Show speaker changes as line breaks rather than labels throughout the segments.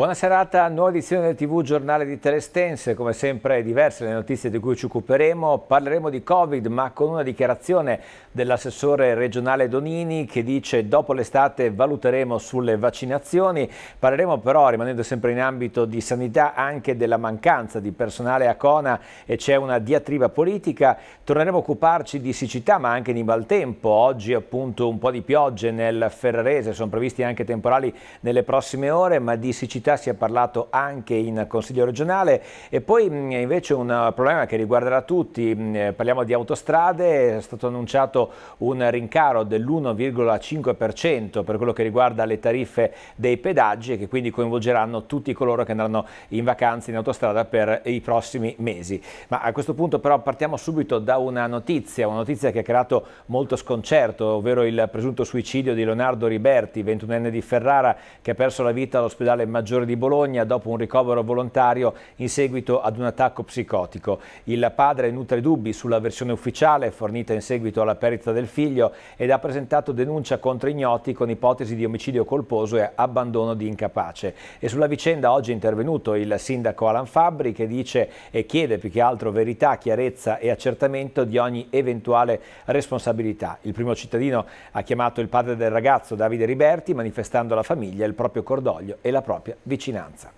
Buona serata, nuova edizione del TV Giornale di Telestense, come sempre diverse le notizie di cui ci occuperemo. Parleremo di Covid, ma con una dichiarazione dell'assessore regionale Donini che dice dopo l'estate valuteremo sulle vaccinazioni. Parleremo però, rimanendo sempre in ambito di sanità, anche della mancanza di personale a Cona e c'è una diatriba politica. Torneremo a occuparci di siccità, ma anche di maltempo. Oggi appunto un po' di piogge nel Ferrarese, sono previsti anche temporali nelle prossime ore, ma di siccità siccità si è parlato anche in Consiglio regionale e poi invece un problema che riguarderà tutti, parliamo di autostrade, è stato annunciato un rincaro dell'1,5% per quello che riguarda le tariffe dei pedaggi e che quindi coinvolgeranno tutti coloro che andranno in vacanza in autostrada per i prossimi mesi. Ma a questo punto però partiamo subito da una notizia, una notizia che ha creato molto sconcerto, ovvero il presunto suicidio di Leonardo Riberti, 21enne di Ferrara, che ha perso la vita all'ospedale Maggiore Maggiore di Bologna dopo un ricovero volontario in seguito ad un attacco psicotico. Il padre nutre dubbi sulla versione ufficiale fornita in seguito alla perdita del figlio ed ha presentato denuncia contro ignoti con ipotesi di omicidio colposo e abbandono di incapace. E sulla vicenda oggi è intervenuto il sindaco Alan Fabbri che dice e chiede più che altro verità, chiarezza e accertamento di ogni eventuale responsabilità. Il primo cittadino ha chiamato il padre del ragazzo Davide Riberti manifestando alla famiglia il proprio cordoglio e la propria vicinanza.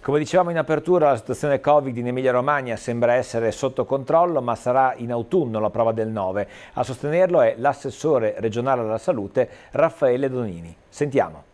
Come dicevamo in apertura, la situazione Covid in Emilia-Romagna sembra essere sotto controllo, ma sarà in autunno la prova del 9. A sostenerlo è l'assessore regionale alla salute Raffaele Donini. Sentiamo.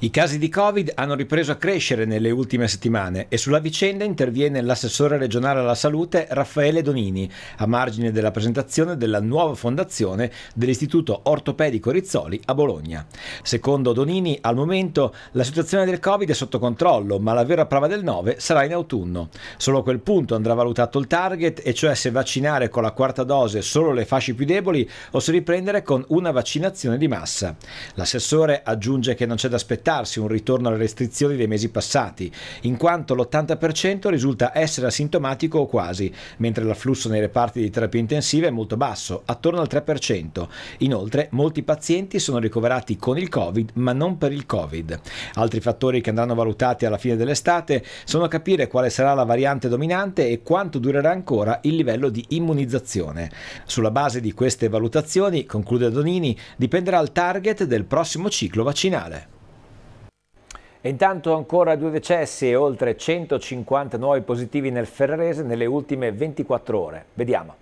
I casi di Covid hanno ripreso a crescere nelle ultime settimane e sulla vicenda interviene l'assessore regionale alla salute Raffaele Donini, a margine della presentazione della nuova fondazione dell'Istituto Ortopedico Rizzoli a Bologna. Secondo Donini, al momento la situazione del Covid è sotto controllo, ma la vera prova del 9 sarà in autunno. Solo a quel punto andrà valutato il target, e cioè se vaccinare con la quarta dose solo le fasce più deboli o se riprendere con una vaccinazione di massa. L'assessore aggiunge che non c'è da aspettarsi un ritorno alle restrizioni dei mesi passati, in quanto l'80% risulta essere asintomatico o quasi, mentre l'afflusso nei reparti di terapia intensiva è molto basso, attorno al 3%. Inoltre, molti pazienti sono ricoverati con il Covid, ma non per il Covid. Altri fattori che andranno valutati alla fine dell'estate sono capire quale sarà la variante dominante e quanto durerà ancora il livello di immunizzazione. Sulla base di queste valutazioni, conclude Donini, dipenderà il target del prossimo ciclo vaccinale.
E intanto ancora due decessi e oltre 150 nuovi positivi nel Ferrarese nelle ultime 24 ore. Vediamo.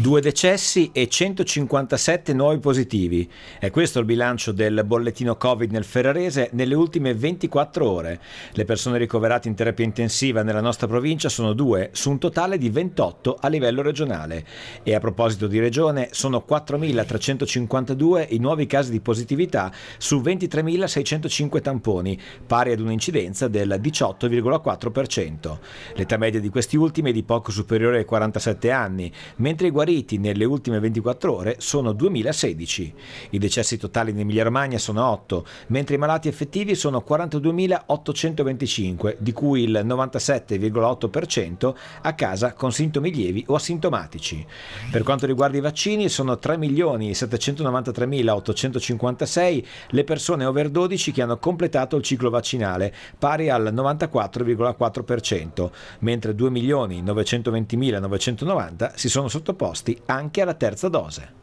Due decessi e 157 nuovi positivi. È questo il bilancio del bollettino Covid nel Ferrarese nelle ultime 24 ore. Le persone ricoverate in terapia intensiva nella nostra provincia sono due, su un totale di 28 a livello regionale. E a proposito di regione, sono 4.352 i nuovi casi di positività su 23.605 tamponi, pari ad un'incidenza del 18,4%. L'età media di questi ultimi è di poco superiore ai 47 anni, mentre mentre i guariti nelle ultime 24 ore sono 2016. I decessi totali in Emilia-Romagna sono 8, mentre i malati effettivi sono 42.825, di cui il 97,8% a casa con sintomi lievi o asintomatici. Per quanto riguarda i vaccini, sono 3.793.856 le persone over 12 che hanno completato il ciclo vaccinale, pari al 94,4%, mentre 2.920.990 si sono sottoposti sottoposti anche alla terza dose.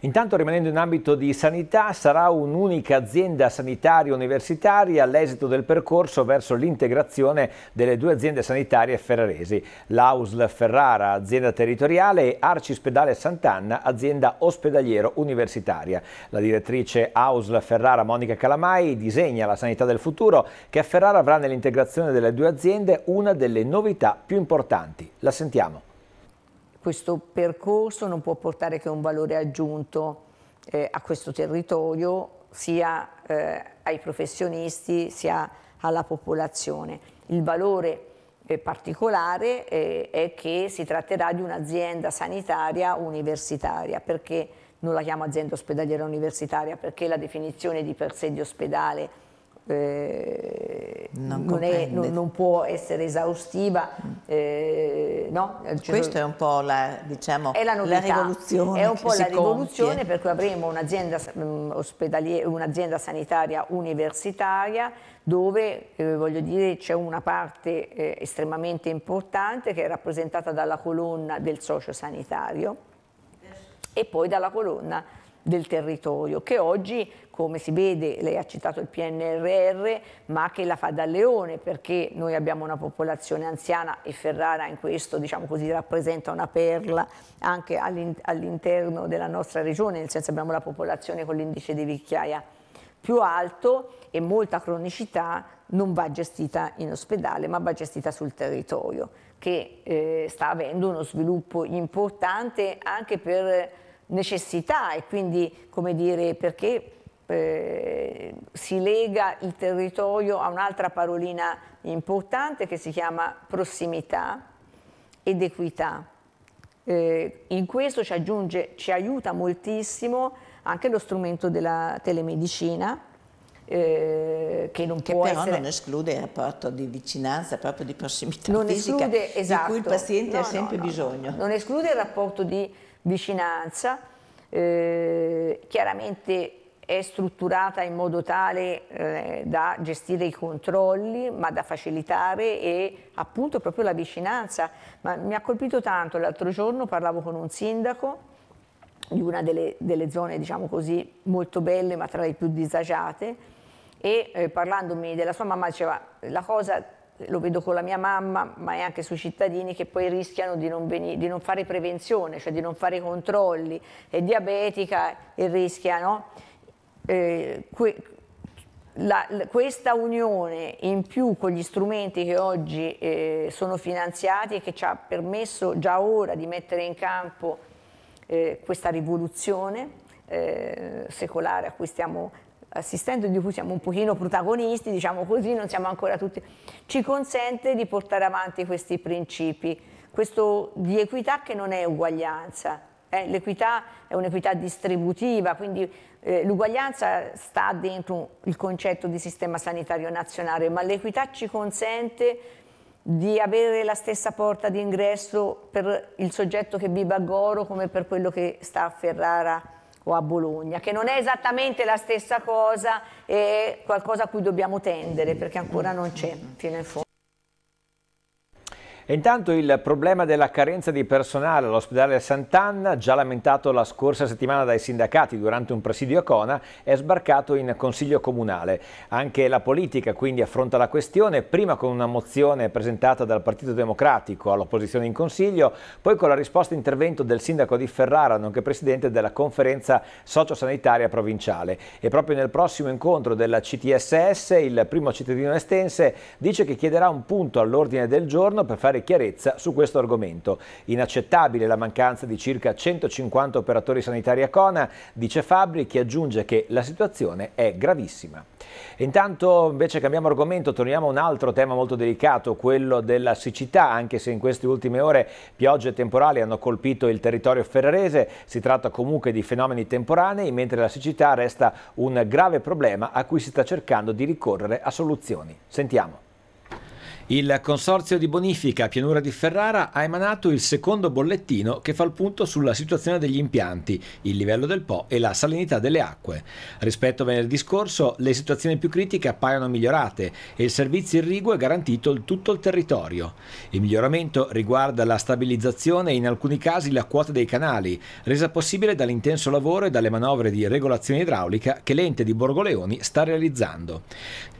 Intanto rimanendo in ambito di sanità sarà un'unica azienda sanitaria universitaria all'esito del percorso verso l'integrazione delle due aziende sanitarie ferraresi, l'AUSL Ferrara, azienda territoriale e Arcispedale Sant'Anna, azienda ospedaliero universitaria. La direttrice AUSL Ferrara Monica Calamai disegna la sanità del futuro che a Ferrara avrà nell'integrazione delle due aziende una delle novità più importanti. La sentiamo
questo percorso non può portare che un valore aggiunto eh, a questo territorio, sia eh, ai professionisti sia alla popolazione. Il valore eh, particolare eh, è che si tratterà di un'azienda sanitaria universitaria, perché non la chiamo azienda ospedaliera universitaria? Perché la definizione di per sé di ospedale eh, non, non, è, non, non, può essere esaustiva. Eh, no?
Questa è un po' la, diciamo, è la, la rivoluzione.
È un po' la rivoluzione per cui avremo un'azienda, mm, un'azienda sanitaria universitaria dove eh, voglio dire c'è una parte eh, estremamente importante che è rappresentata dalla colonna del sociosanitario e poi dalla colonna del territorio, che oggi, come si vede, lei ha citato il PNRR, ma che la fa da leone, perché noi abbiamo una popolazione anziana e Ferrara in questo, diciamo così, rappresenta una perla anche all'interno della nostra regione, nel senso abbiamo la popolazione con l'indice di vecchiaia più alto e molta cronicità non va gestita in ospedale, ma va gestita sul territorio, che eh, sta avendo uno sviluppo importante anche per necessità e quindi come dire perché eh, si lega il territorio a un'altra parolina importante che si chiama prossimità ed equità. Eh, in questo ci, aggiunge, ci aiuta moltissimo anche lo strumento della telemedicina,
eh, che non che può però essere... non esclude il rapporto di vicinanza, proprio di prossimità non fisica esclude, esatto, di cui il esatto. paziente no, ha sempre no, bisogno.
Non esclude il rapporto di vicinanza, eh, chiaramente è strutturata in modo tale eh, da gestire i controlli, ma da facilitare e appunto proprio la vicinanza. Ma mi ha colpito tanto, l'altro giorno parlavo con un sindaco di una delle, delle, zone, diciamo così, molto belle, ma tra le più disagiate, e eh, parlandomi della sua mamma diceva la cosa lo vedo con la mia mamma, ma è anche sui cittadini che poi rischiano di non, di non fare prevenzione, cioè di non fare controlli, è diabetica e rischia, no? eh, que, la, la, questa unione in più con gli strumenti che oggi eh, sono finanziati e che ci ha permesso già ora di mettere in campo eh, questa rivoluzione eh, secolare a cui stiamo assistendo di cui siamo un pochino protagonisti, diciamo così, non siamo ancora tutti, ci consente di portare avanti questi principi, questo di equità che non è uguaglianza, eh? l'equità è un'equità distributiva, quindi eh, l'uguaglianza sta dentro il concetto di sistema sanitario nazionale, ma l'equità ci consente di avere la stessa porta d'ingresso per il soggetto che vive a Goro come per quello che sta a Ferrara o a Bologna, che non è esattamente la stessa cosa, è qualcosa a cui dobbiamo tendere perché ancora non c'è fino in fondo.
E intanto il problema della carenza di personale all'ospedale Sant'Anna, già lamentato la scorsa settimana dai sindacati durante un presidio a Cona, è sbarcato in Consiglio Comunale. Anche la politica quindi affronta la questione, prima con una mozione presentata dal Partito Democratico all'opposizione in Consiglio, poi con la risposta intervento del sindaco di Ferrara, nonché presidente della conferenza sociosanitaria provinciale. E proprio nel prossimo incontro della CTSS, il primo cittadino estense dice che chiederà un punto all'ordine del giorno per fare fare chiarezza su questo argomento. Inaccettabile la mancanza di circa 150 operatori sanitari a Cona, dice Fabri, che aggiunge che la situazione è gravissima. Intanto invece cambiamo argomento, torniamo a un altro tema molto delicato, quello della siccità, anche se in queste ultime ore piogge temporali hanno colpito il territorio ferrarese, si tratta comunque di fenomeni temporanei, mentre la siccità resta un grave problema a cui si sta cercando di ricorrere a soluzioni. Sentiamo. Il Consorzio di Bonifica Pianura di Ferrara ha emanato il secondo bollettino che fa il punto sulla situazione degli impianti, il livello del Po e la salinità delle acque. Rispetto a venerdì scorso, le situazioni più critiche appaiono migliorate e il servizio irriguo è garantito in tutto il territorio. Il miglioramento riguarda la stabilizzazione e in alcuni casi la quota dei canali, resa possibile dall'intenso lavoro e dalle manovre di regolazione idraulica che l'ente di Borgoleoni sta realizzando.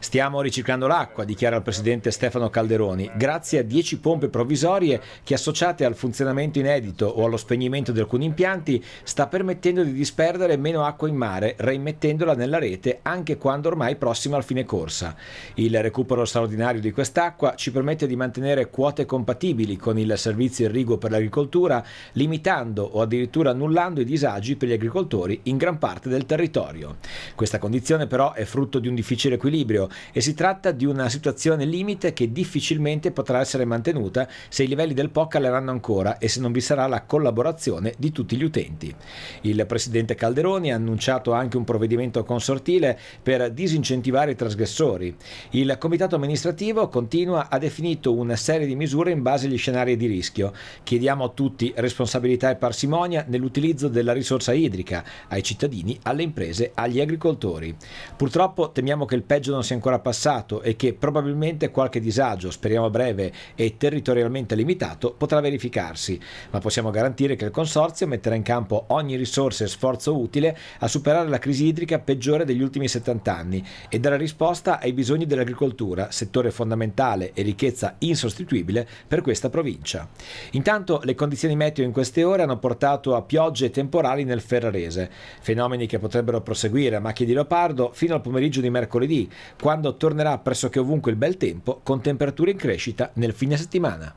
Stiamo riciclando l'acqua, dichiara il presidente Stefano Calderoni, grazie a 10 pompe provvisorie che associate al funzionamento inedito o allo spegnimento di alcuni impianti sta permettendo di disperdere meno acqua in mare, reimmettendola nella rete anche quando ormai prossima al fine corsa. Il recupero straordinario di quest'acqua ci permette di mantenere quote compatibili con il servizio irriguo per l'agricoltura, limitando o addirittura annullando i disagi per gli agricoltori in gran parte del territorio. Questa condizione però è frutto di un difficile equilibrio e si tratta di una situazione limite che difficilmente
difficilmente potrà essere mantenuta se i livelli del Po caleranno ancora e se non vi sarà la collaborazione di tutti gli utenti. Il presidente Calderoni ha annunciato anche un provvedimento consortile per disincentivare i trasgressori. Il comitato amministrativo continua ha definito una serie di misure in base agli scenari di rischio. Chiediamo a tutti responsabilità e parsimonia nell'utilizzo della risorsa idrica, ai cittadini, alle imprese, agli agricoltori. Purtroppo temiamo che il peggio non sia ancora passato e che probabilmente qualche disagio, speriamo breve e territorialmente limitato, potrà verificarsi, ma possiamo garantire che il Consorzio metterà in campo ogni risorsa e sforzo utile a superare la crisi idrica peggiore degli ultimi 70 anni e dare risposta ai bisogni dell'agricoltura, settore fondamentale e ricchezza insostituibile per questa provincia. Intanto le condizioni meteo in queste ore hanno portato a piogge temporali nel Ferrarese, fenomeni che potrebbero proseguire a macchie di leopardo fino al pomeriggio di mercoledì, quando tornerà pressoché ovunque il bel tempo con temperature in crescita nel fine settimana.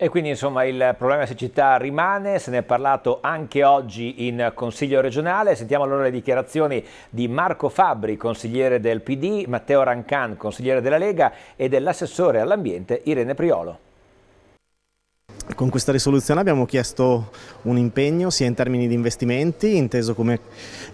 E quindi insomma il problema siccità rimane, se ne è parlato anche oggi in Consiglio regionale, sentiamo allora le dichiarazioni di Marco Fabbri, consigliere del PD, Matteo Rancan, consigliere della Lega e dell'assessore all'ambiente Irene Priolo.
Con questa risoluzione abbiamo chiesto un impegno sia in termini di investimenti, inteso come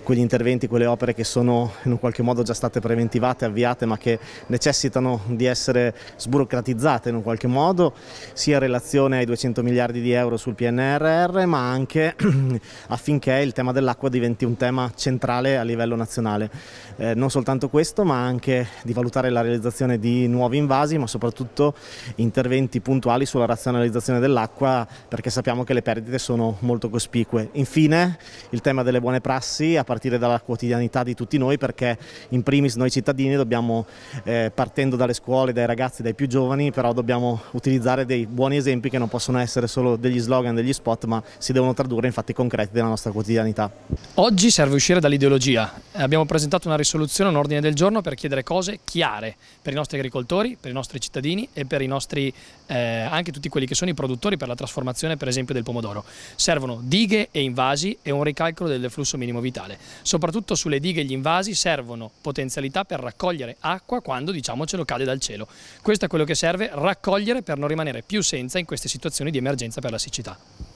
quegli interventi, quelle opere che sono in un qualche modo già state preventivate, avviate, ma che necessitano di essere sburocratizzate in un qualche modo, sia in relazione ai 200 miliardi di euro sul PNRR, ma anche affinché il tema dell'acqua diventi un tema centrale a livello nazionale. Eh, non soltanto questo, ma anche di valutare la realizzazione di nuovi invasi, ma soprattutto interventi puntuali sulla razionalizzazione dell'acqua perché sappiamo che le perdite sono molto cospicue. Infine il tema delle buone prassi a partire dalla quotidianità di tutti noi perché in primis noi cittadini dobbiamo, eh, partendo dalle scuole, dai ragazzi, dai più giovani, però dobbiamo utilizzare dei buoni esempi che non possono essere solo degli slogan, degli spot, ma si devono tradurre in fatti concreti della nostra quotidianità.
Oggi serve uscire dall'ideologia. Abbiamo presentato una risoluzione, un ordine del giorno per chiedere cose chiare per i nostri agricoltori, per i nostri cittadini e per i nostri, eh, anche tutti quelli che sono i produttori per la trasformazione per esempio del pomodoro. Servono dighe e invasi e un ricalcolo del flusso minimo vitale. Soprattutto sulle dighe e gli invasi servono potenzialità per raccogliere acqua quando diciamocelo cade dal cielo. Questo è quello che serve, raccogliere per non rimanere più senza in queste situazioni di emergenza per la siccità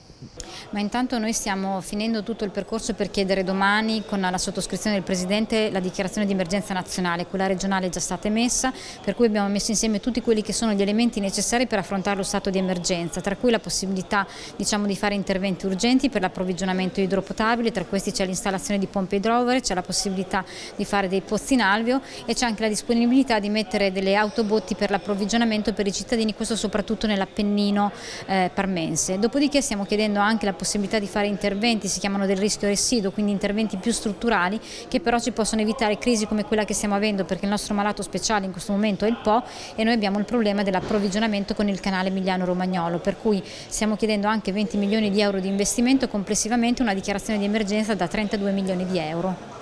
ma intanto noi stiamo finendo tutto il percorso per chiedere domani con la sottoscrizione del Presidente la dichiarazione di emergenza nazionale, quella regionale è già stata emessa, per cui abbiamo messo insieme tutti quelli che sono gli elementi necessari per affrontare lo stato di emergenza, tra cui la possibilità diciamo, di fare interventi urgenti per l'approvvigionamento idropotabile, tra questi c'è l'installazione di pompe idrovere, c'è la possibilità di fare dei pozzi in alveo e c'è anche la disponibilità di mettere delle autobotti per l'approvvigionamento per i cittadini, questo soprattutto nell'Appennino eh, parmense. Dopodiché stiamo chiedendo anche la possibilità di fare interventi, si chiamano del rischio residuo, quindi interventi più strutturali che però ci possono evitare crisi come quella che stiamo avendo perché il nostro malato speciale in questo momento è il Po e noi abbiamo il problema dell'approvvigionamento con il canale Emiliano-Romagnolo per cui stiamo chiedendo anche 20 milioni di euro di investimento complessivamente una dichiarazione di emergenza da 32 milioni di euro.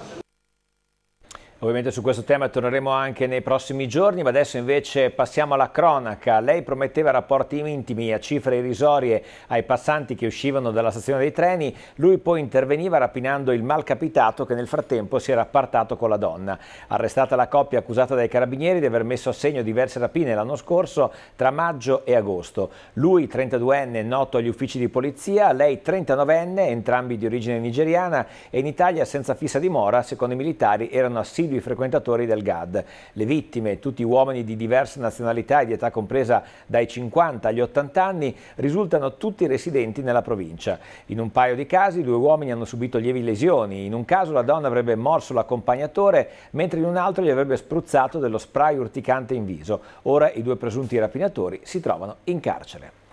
Ovviamente su questo tema torneremo anche nei prossimi giorni, ma adesso invece passiamo alla cronaca. Lei prometteva rapporti intimi a cifre irrisorie ai passanti che uscivano dalla stazione dei treni, lui poi interveniva rapinando il malcapitato che nel frattempo si era appartato con la donna. Arrestata la coppia accusata dai carabinieri di aver messo a segno diverse rapine l'anno scorso tra maggio e agosto. Lui 32enne noto agli uffici di polizia, lei 39enne, entrambi di origine nigeriana e in Italia senza fissa dimora, secondo i militari erano assidui assidui frequentatori del GAD. Le vittime, tutti uomini di diverse nazionalità e di età compresa dai 50 agli 80 anni, risultano tutti residenti nella provincia. In un paio di casi due uomini hanno subito lievi lesioni, in un caso la donna avrebbe morso l'accompagnatore, mentre in un altro gli avrebbe spruzzato dello spray urticante in viso. Ora i due presunti rapinatori si trovano in carcere.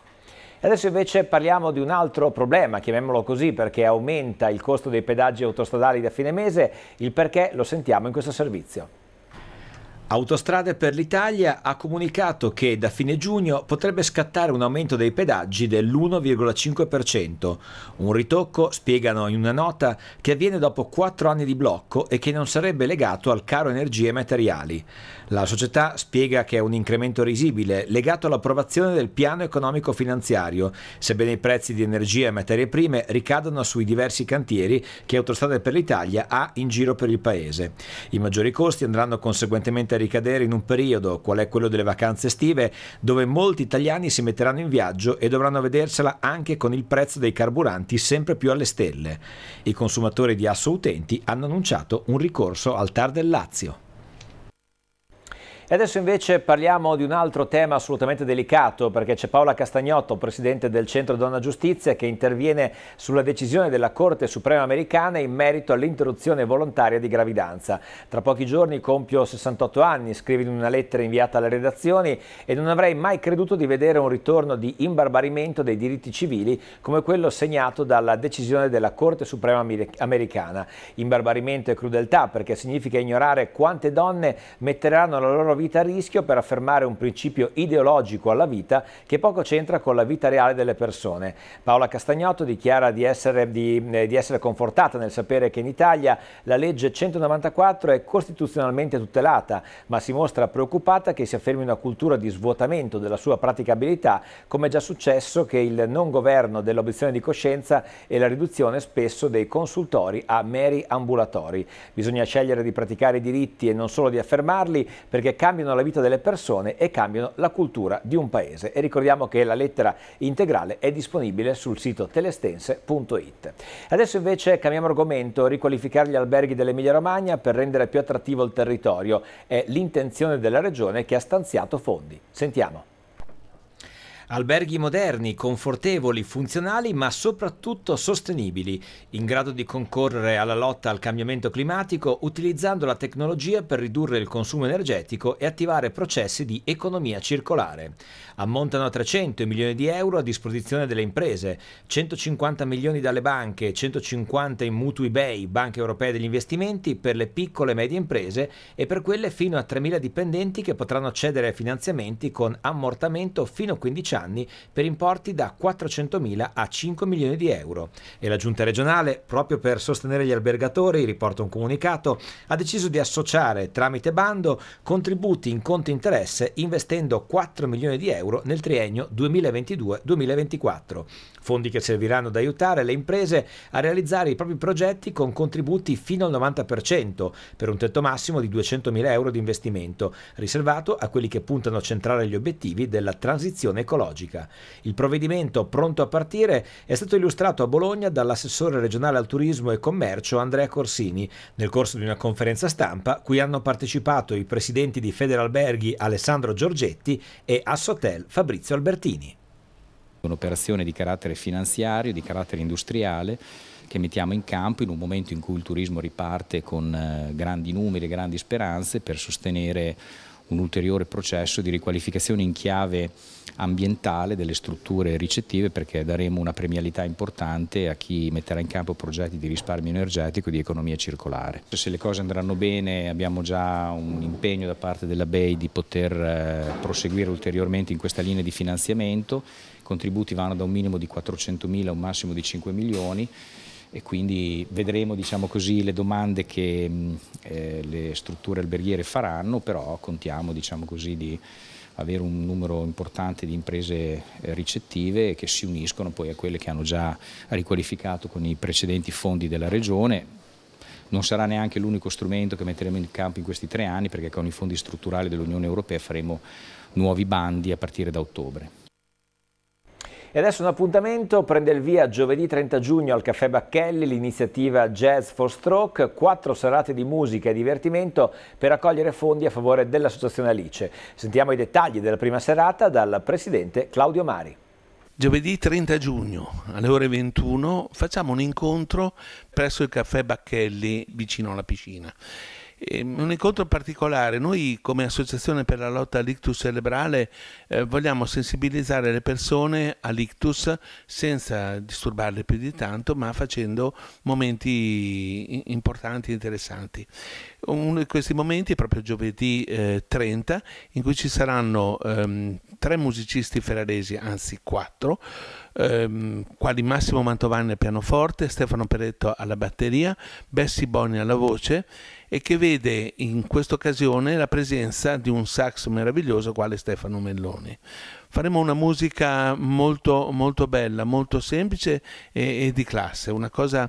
Adesso invece parliamo di un altro problema, chiamiamolo così perché aumenta il costo dei pedaggi autostradali da fine mese, il perché lo sentiamo in questo servizio.
Autostrade per l'Italia ha comunicato che da fine giugno potrebbe scattare un aumento dei pedaggi dell'1,5%. Un ritocco, spiegano in una nota, che avviene dopo quattro anni di blocco e che non sarebbe legato al caro energie e materiali. La società spiega che è un incremento risibile legato all'approvazione del piano economico finanziario, sebbene i prezzi di energia e materie prime ricadono sui diversi cantieri che Autostrade per l'Italia ha in giro per il paese. I maggiori costi andranno conseguentemente probabilmente ricadere in un periodo, qual è quello delle vacanze estive, dove molti italiani si metteranno in viaggio e dovranno vedersela anche con il prezzo dei carburanti sempre più alle stelle. I consumatori di Asso Utenti hanno annunciato un ricorso al TAR del Lazio.
E adesso invece parliamo di un altro tema assolutamente delicato perché c'è Paola Castagnotto, presidente del Centro Donna Giustizia, che interviene sulla decisione della Corte Suprema Americana in merito all'interruzione volontaria di gravidanza. Tra pochi giorni compio 68 anni, scrive in una lettera inviata alle redazioni e non avrei mai creduto di vedere un ritorno di imbarbarimento dei diritti civili come quello segnato dalla decisione della Corte Suprema Americana. Imbarbarimento e crudeltà perché significa ignorare quante donne metteranno la loro vita vita a rischio per affermare un principio ideologico alla vita che poco c'entra con la vita reale delle persone. Paola Castagnotto dichiara di essere, di, eh, di essere confortata nel sapere che in Italia la legge 194 è costituzionalmente tutelata, ma si mostra preoccupata che si affermi una cultura di svuotamento della sua praticabilità, come è già successo che il non governo dell'obiezione di coscienza e la riduzione spesso dei consultori a meri ambulatori. Bisogna scegliere di praticare i diritti e non solo di affermarli, perché cambiano la vita delle persone e cambiano la cultura di un paese. E ricordiamo che la lettera integrale è disponibile sul sito telestense.it. Adesso invece cambiamo argomento, riqualificare gli alberghi dell'Emilia Romagna per rendere più attrattivo il territorio. È l'intenzione della Regione che ha stanziato fondi. Sentiamo.
Alberghi moderni, confortevoli, funzionali ma soprattutto sostenibili, in grado di concorrere alla lotta al cambiamento climatico utilizzando la tecnologia per ridurre il consumo energetico e attivare processi di economia circolare. Ammontano a 300 milioni di euro a disposizione delle imprese, 150 milioni dalle banche, 150 in mutui BEI, Banche Europee degli Investimenti, per le piccole e medie imprese e per quelle fino a 3.000 dipendenti che potranno accedere ai finanziamenti con ammortamento fino a 15 anni anni per importi da 400.000 a 5 milioni di euro. E la Giunta regionale, proprio per sostenere gli albergatori, riporta un comunicato, ha deciso di associare tramite bando contributi in conto interesse investendo 4 milioni di euro nel triennio 2022-2024 fondi che serviranno ad aiutare le imprese a realizzare i propri progetti con contributi fino al 90% per un tetto massimo di 200.000 euro di investimento, riservato a quelli che puntano a centrare gli obiettivi della transizione ecologica. Il provvedimento pronto a partire è stato illustrato a Bologna dall'assessore regionale al turismo e commercio Andrea Corsini nel corso di una conferenza stampa cui hanno partecipato i presidenti di Federalberghi Alessandro Giorgetti e Assotel Fabrizio Albertini.
Un'operazione di carattere finanziario, di carattere industriale che mettiamo in campo in un momento in cui il turismo riparte con eh, grandi numeri e grandi speranze per sostenere un ulteriore processo di riqualificazione in chiave ambientale delle strutture ricettive perché daremo una premialità importante a chi metterà in campo progetti di risparmio energetico e di economia circolare. Se le cose andranno bene abbiamo già un impegno da parte della BEI di poter eh, proseguire ulteriormente in questa linea di finanziamento i contributi vanno da un minimo di 400.000 a un massimo di 5 milioni e quindi vedremo diciamo così, le domande che eh, le strutture alberghiere faranno, però contiamo diciamo così, di avere un numero importante di imprese eh, ricettive che si uniscono poi a quelle che hanno già riqualificato con i precedenti fondi della Regione. Non sarà neanche l'unico strumento che metteremo in campo in questi tre anni perché con i fondi strutturali dell'Unione Europea faremo nuovi bandi a partire da ottobre.
E adesso un appuntamento prende il via giovedì 30 giugno al Caffè Bacchelli l'iniziativa Jazz for Stroke, quattro serate di musica e divertimento per raccogliere fondi a favore dell'Associazione Alice. Sentiamo i dettagli della prima serata dal presidente Claudio Mari.
Giovedì 30 giugno alle ore 21 facciamo un incontro presso il Caffè Bacchelli vicino alla piscina un incontro particolare. Noi come Associazione per la lotta all'ictus cerebrale eh, vogliamo sensibilizzare le persone all'ictus senza disturbarle più di tanto, ma facendo momenti importanti e interessanti. Uno di questi momenti è proprio giovedì eh, 30, in cui ci saranno ehm, tre musicisti ferraresi, anzi quattro, ehm, quali Massimo Mantovani al pianoforte, Stefano Peretto alla batteria, Bessi Boni alla voce e che vede in questa occasione la presenza di un sax meraviglioso quale Stefano Melloni. Faremo una musica molto, molto bella, molto semplice e, e di classe, una cosa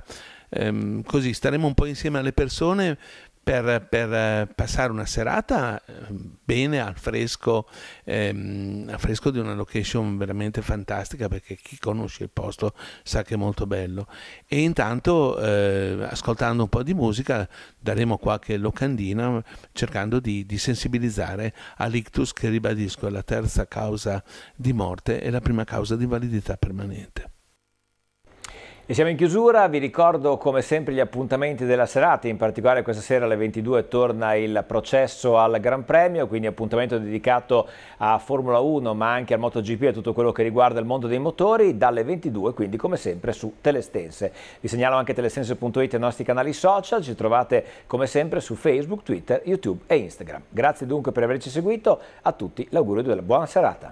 ehm, così, staremo un po' insieme alle persone per, per eh, passare una serata eh, bene al fresco, ehm, al fresco di una location veramente fantastica perché chi conosce il posto sa che è molto bello e intanto eh, ascoltando un po' di musica daremo qualche locandina cercando di, di sensibilizzare all'ictus che ribadisco è la terza causa di morte e la prima causa di validità permanente.
E siamo in chiusura, vi ricordo come sempre gli appuntamenti della serata, in particolare questa sera alle 22 torna il processo al Gran Premio, quindi appuntamento dedicato a Formula 1 ma anche al MotoGP e a tutto quello che riguarda il mondo dei motori dalle 22, quindi come sempre su Telestense. Vi segnalo anche telestense.it e i nostri canali social, ci trovate come sempre su Facebook, Twitter, YouTube e Instagram. Grazie dunque per averci seguito, a tutti l'augurio di una buona serata.